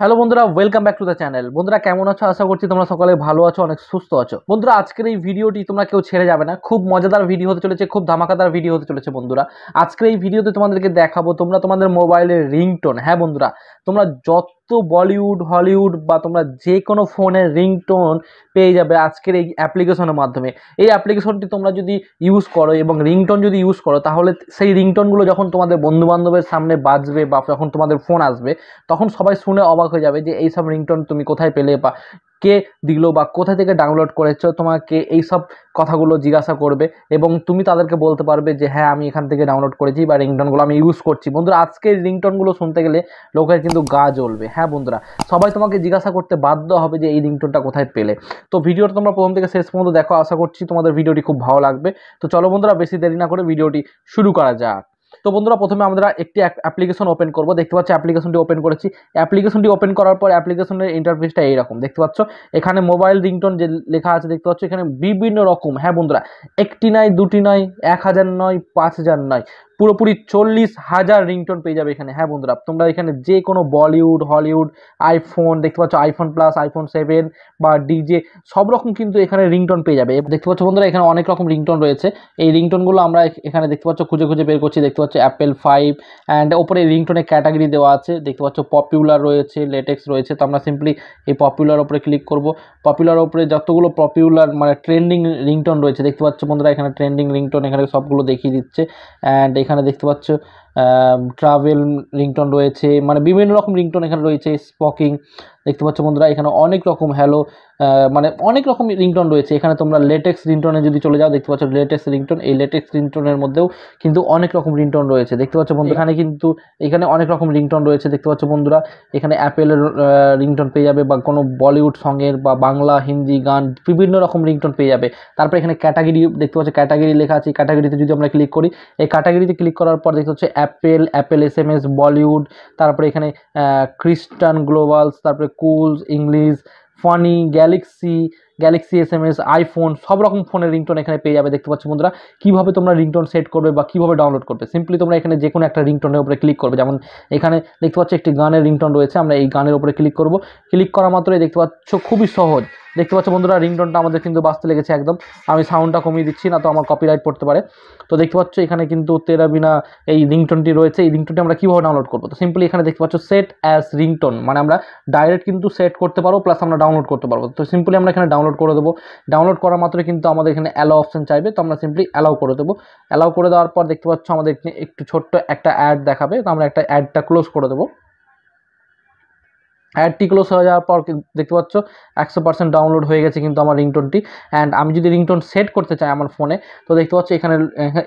Hello বন্ধুরা welcome back to the channel বন্ধুরা, কেমন আছো? আশা করছি তোমরা সকালে ভালো আছো, অনেক সুস্থ আছো। বন্ধুরা, আজকের এই ভিডিওটি তোমরা কেউ ছেড়ে যাবে না। খুব মজাদার ভিডিও হতে চলেছে, খুব ধামাকাদার ভিডিও হতে চলেছে বন্ধুরা। আজকের এই ভিডিওতে তোমাদেরকে দেখাবো, তোমরা তোমাদের মোবাইলের রিংটোন হ্যাঁ বন্ধুরা, তোমরা যত বলিউড, হলিউড বা তোমরা যে কোনো ফোনের রিংটোন পেয়ে যাবে আজকের এই অ্যাপ্লিকেশনের মাধ্যমে। এই অ্যাপ্লিকেশনটি তোমরা যদি ইউজ করো এবং রিংটোন যদি ইউজ করো, তাহলে সেই রিংটোনগুলো যখন তোমাদের বন্ধুবান্ধবের সামনে বাজবে বা যখন তোমাদের ফোন আসবে, তখন সবাই শুনে অবাক হয়ে যাবে যে, এইসব রিংটোন তুমি কোথায় পেলে বা কে দিল বা কোথা থেকে ডাউনলোড করেছ, তোমাকে এইসব কথাগুলো জিজ্ঞাসা করবে এবং তুমি তাদেরকে বলতে পারবে যে হ্যাঁ আমি এখান থেকে ডাউনলোড করেছি বা রিংটোনগুলো আমি ইউজ করছি। বন্ধুরা, আজকের রিংটোনগুলো শুনতে গেলে লোকের কিন্তু গা জ্বলবে। হ্যাঁ বন্ধুরা, সবাই তোমাকে জিজ্ঞাসা করতে বাধ্য হবে যে, এই রিংটোনটা কোথায় পেলে? তো ভিডিওটা তোমরা প্রথম থেকে শেষ পর্যন্ত দেখো, আশা করছি তোমাদের ভিডিওটি খুব ভালো লাগবে। তো চলো বন্ধুরা, বেশি দেরি না করে ভিডিওটি শুরু করা যাক। তো বন্ধুরা, প্রথমে আমরা একটি অ্যাপ্লিকেশন ওপেন করব। দেখতে পাচ্ছি অ্যাপ্লিকেশনটি ওপেন করেছি। অ্যাপ্লিকেশনটি ওপেন করার পর অ্যাপ্লিকেশনের ইন্টারফেসটা এইরকম। দেখতে পাচ্ছ, এখানে মোবাইল রিংটোন যে লেখা আছে, দেখতে পাচ্ছ, এখানে বিভিন্ন রকম। হ্যাঁ বন্ধুরা, একটি নয় দুটি নয় এক হাজার নয়, পাঁচ হাজার নয়। পুরোপুরি চল্লিশ হাজার রিংটোন পেয়ে যাবে এখানে। হ্যাঁ বন্ধুরা, তোমরা এখানে যে কোনো বলিউড, হলিউড, আইফোন, দেখতে পাচ্ছ আইফোন প্লাস, আইফোন সেভেন বা ডিজে, সব রকম কিন্তু এখানে রিংটোন পেয়ে যাবে। দেখতে পাচ্ছ বন্ধুরা, এখানে অনেক রকম রিংটোন রয়েছে। এই রিংটোনগুলো আমরা এখানে দেখতে পাচ্ছ, খুঁজে খুঁজে বের করছি। দেখতে পাচ্ছ অ্যাপেল ফাইভ অ্যান্ড ওপরে রিংটোনের ক্যাটাগরি দেওয়া আছে। দেখতে পাচ্ছ পপুলার রয়েছে লেটেক্স রয়েছে। তো আমরা সিম্পলি এই পপুলার ওপরে ক্লিক করব। পপুলার ওপরে যতগুলো পপুলার মানে ট্রেন্ডিং রিংটোন রয়েছে, দেখতে পাচ্ছ বন্ধুরা, এখানে ট্রেন্ডিং রিংটোন, এখানে সবগুলো দেখিয়ে দিচ্ছে। অ্যান্ড এখানে দেখতে পাচ্ছ ট্রাভেল রিংটোন রয়েছে মানে বিভিন্ন রকম রিংটোন এখানে রয়েছে স্পকিং দেখতে পাচ্ছ বন্ধুরা, এখানে অনেক রকম হ্যালো মানে অনেক রকম রিংটোন রয়েছে। এখানে তোমরা লেটেক্স রিংটোনে যদি চলে যাও, দেখতে পাচ্ছ লেটেক্স রিংটোন এই লেটেক্স রিংটোনের মধ্যেও কিন্তু অনেক রকম রিংটোন রয়েছে। দেখতে পাচ্ছ বন্ধু এখানে কিন্তু এখানে অনেক রকম রিংটোন রয়েছে। দেখতে পাচ্ছ বন্ধুরা, এখানে অ্যাপেলের রিংটোন পেয়ে যাবে বা কোনো বলিউড সঙ্গের বা বাংলা, হিন্দি গান, বিভিন্ন রকম রিংটোন পেয়ে যাবে। তারপর এখানে ক্যাটাগরি দেখতে পাচ্ছ ক্যাটাগরি লেখা আছে। ক্যাটাগরিতে যদি আমরা ক্লিক করি, এই ক্যাটাগরিতে ক্লিক করার পর দেখতে হচ্ছে Apple Apple S M S Bollywood তারপরে এখানে খ্রিস্টান গ্লোবালস তারপরে cools English funny Galaxy Galaxy S M S iPhone সব রকম ফোনের রিংটোন এখানে পেয়ে যাবে, দেখতে পাচ্ছ বন্ধুরা। কীভাবে তোমরা রিংটোন সেট করবে বা কীভাবে ডাউনলোড করবে? সিম্পলি তোমরা এখানে যে কোনো একটা রিংটোনের উপরে ক্লিক করবে। যেমন এখানে দেখতে পাচ্ছ একটি গানের রিংটোন রয়েছে, আমরা এই গানের উপরে ক্লিক করব। ক্লিক করা মাত্রই দেখতে পাচ্ছ খুবই সহজ। দেখতে পাচ্ছ বন্ধুরা রিংটোনটা আমাদের কিন্তু বাঁচতে লেগেছে একদম। আমি সাউন্ডটা কমিয়ে দিচ্ছি না, তো আমার কপিরাইট পড়তে পারে। তো দেখতে পাচ্ছ, এখানে কিন্তু তেরা বিনা এই রিংটোনটি রয়েছে। এই রিংটোনটি আমরা কীভাবে ডাউনলোড করব? তো সিম্পলি এখানে দেখতে পাচ্ছ সেট অ্যাজ রিংটোন মানে আমরা ডাইরেক্ট কিন্তু সেট করতে পারব প্লাস আমরা ডাউনলোড করতে পারব। তো সিম্পলি আমরা এখানে ডাউনলোড করে দেবো। ডাউনলোড করা মাত্রই কিন্তু আমাদের এখানে অ্যালাউ অপশন চাইবে, তো আমরা সিম্পলি অ্যালাউ করে দেবো। অ্যালাউ করে দেওয়ার পর দেখতে পাচ্ছ, আমাদের একটু ছোট্ট একটা অ্যাড দেখাবে, তো আমরা একটা অ্যাডটা ক্লোজ করে দেবো। অ্যাডটি ক্লোজ হয়ে যাওয়ার পর দেখতে পাচ্ছ একশো পার্সেন্ট ডাউনলোড হয়ে গেছে কিন্তু আমার রিংটোনটি অ্যান্ড আমি যদি রিংটোন সেট করতে চাই আমার ফোনে তো দেখতে পাচ্ছ এখানে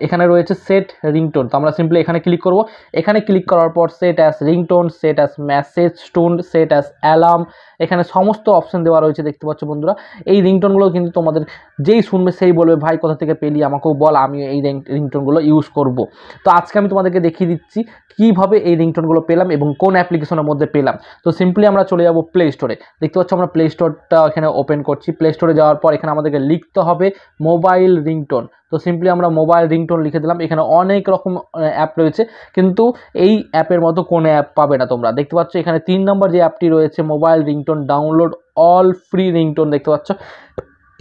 এখানে রয়েছে সেট রিংটোন তো আমরা সিম্পলি এখানে ক্লিক করব। এখানে ক্লিক করার পর set as ringtone set as message tone set as alarm এখানে সমস্ত অপশন দেওয়া রয়েছে দেখতে পাচ্ছ বন্ধুরা। এই রিংটোনগুলো কিন্তু তোমাদের যেই শুনবে সেই বলবে, ভাই, কোথা থেকে পেলি? আমাকেও বল আমি এই রিংটোনগুলো ইউজ করব। তো আজকে আমি তোমাদেরকে দেখিয়ে দিচ্ছি কীভাবে এই রিংটোনগুলো পেলাম এবং কোন অ্যাপ্লিকেশনের মধ্যে পেলাম। তো সিম্পলি আমরা চলে যাব প্লে স্টোরে দেখতে পাচ্ছ আমরা প্লে স্টোরটা এখানে ওপেন করছি। প্লে স্টোরে যাওয়ার পর এখানে আমাদেরকে লিখতে হবে মোবাইল রিংটোন তো সিম্পলি আমরা মোবাইল রিংটোন লিখে দিলাম। এখানে অনেক রকম অ্যাপ রয়েছে। কিন্তু এই অ্যাপের মতো কোনো অ্যাপ পাবে না তোমরা। দেখতে পাচ্ছ এখানে তিন নম্বর যে অ্যাপটি রয়েছে mobile ringtone download all free ringtone দেখতে পাচ্ছ।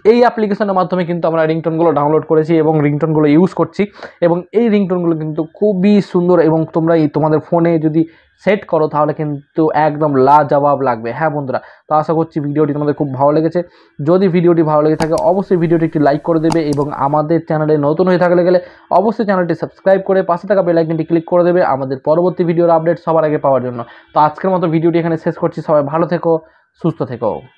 এই অ্যাপ্লিকেশনের মাধ্যমে কিন্তু আমরা রিংটোনগুলো ডাউনলোড করেছি এবং রিংটোনগুলো ইউজ করছি। এবং এই রিংটোনগুলো কিন্তু খুবই সুন্দর এবং তোমরা এই তোমাদের ফোনে যদি সেট করো, তাহলে কিন্তু একদম লাজবাব লাগবে। হ্যাঁ বন্ধুরা, তো আশা করছি ভিডিওটি তোমাদের খুব ভালো লেগেছে। যদি ভিডিওটি ভালো লেগে থাকে, অবশ্যই ভিডিওটি একটি লাইক করে দেবে এবং আমাদের চ্যানেলে নতুন হয়ে থাকলে গেলে অবশ্যই চ্যানেলটি সাবস্ক্রাইব করে পাশে থাকা বেলাইকনটি ক্লিক করে দেবে আমাদের পরবর্তী ভিডিওর আপডেট সবার আগে পাওয়ার জন্য। তো আজকের মতো ভিডিওটি এখানে শেষ করছি। সবাই ভালো থেকো, সুস্থ থেকো।